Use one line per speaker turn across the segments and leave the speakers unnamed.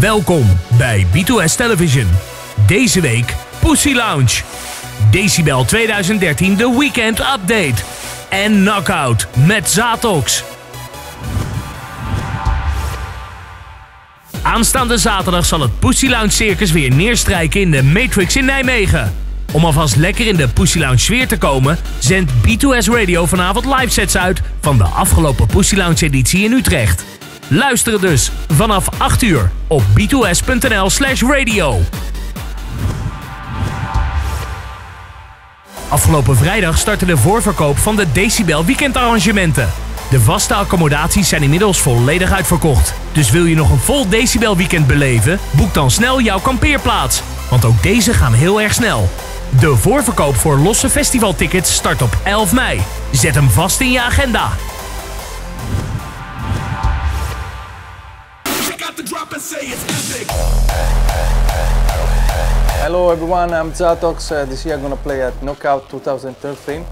Welkom bij B2S Television. Deze week Pussy Lounge. Decibel 2013 The Weekend Update. En Knockout met Zatox. Aanstaande zaterdag zal het Pussy Lounge Circus weer neerstrijken in de Matrix in Nijmegen. Om alvast lekker in de Pussy Lounge sfeer te komen, zendt B2S Radio vanavond live sets uit van de afgelopen Pussy Lounge editie in Utrecht. Luisteren dus vanaf 8 uur op b2s.nl slash radio. Afgelopen vrijdag startte de voorverkoop van de Decibel weekendarrangementen. De vaste accommodaties zijn inmiddels volledig uitverkocht. Dus wil je nog een vol Decibel weekend beleven? Boek dan snel jouw kampeerplaats. Want ook deze gaan heel erg snel. De voorverkoop voor losse festivaltickets start op 11 mei. Zet hem vast in je agenda.
Hello everyone, I'm Zatox. Uh, this year I'm gonna play at Knockout 2013.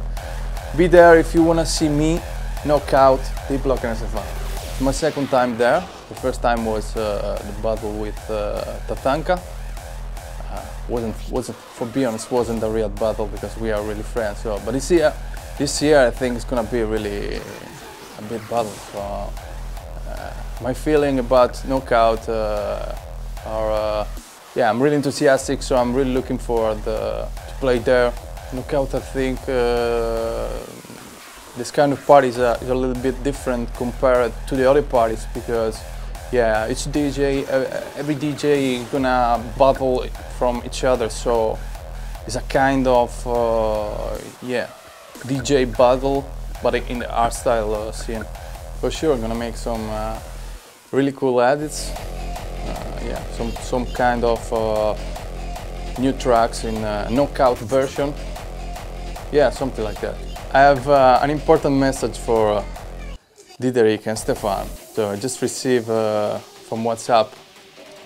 Be there if you wanna see me, Knockout, Deep Block and SFR. It's my second time there. The first time was uh, the battle with uh, Tatanka. Uh, wasn't wasn't for be honest wasn't a real battle because we are really friends. So, but this year, this year I think it's gonna be really a big battle. So, my feeling about Knockout uh, are uh, yeah, I'm really enthusiastic, so I'm really looking forward uh, to play there. Knockout, I think uh, this kind of party is a, is a little bit different compared to the other parties because yeah, each DJ, every DJ is gonna battle from each other, so it's a kind of uh, yeah DJ battle, but in the hardstyle uh, scene. For sure, I'm gonna make some uh, really cool edits uh, yeah, some some kind of uh, new tracks in uh, knockout version. Yeah, something like that. I have an important message for Diderik and Stefan. So I just received from WhatsApp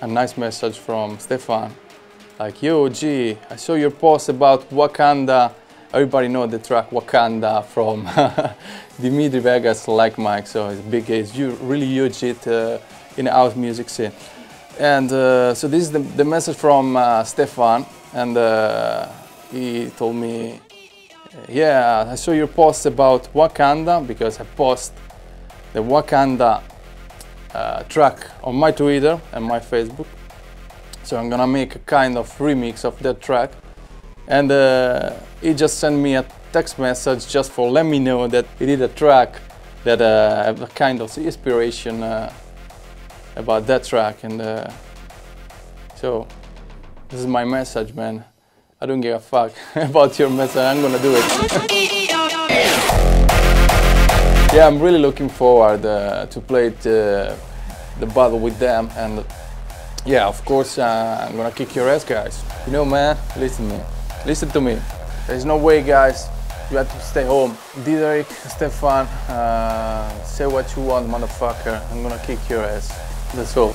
a nice message from Stefan. Like, yo, G, I saw your post about Wakanda. Everybody know the track Wakanda from Dimitri Vegas, Like Mike. So it's big, it's really huge hit uh, in house music scene. And uh, so this is the, the message from uh, Stefan, and uh, he told me, yeah, I saw your post about Wakanda because I post the Wakanda uh, track on my Twitter and my Facebook. So I'm gonna make a kind of remix of that track, and uh, he just sent me a text message just for let me know that he did a track that uh, have a kind of inspiration. Uh, about that track. And uh, so this is my message man. I don't give a fuck about your message. I'm gonna do it. Yeah i'm really looking forward uh, to play it, uh, the battle with them. And yeah of course uh, i'm gonna kick your ass guys. You know man listen to me listen to me. There's no way guys you have to stay home. Diderik, Stefan uh, say what you want motherfucker. I'm gonna kick your ass. That's all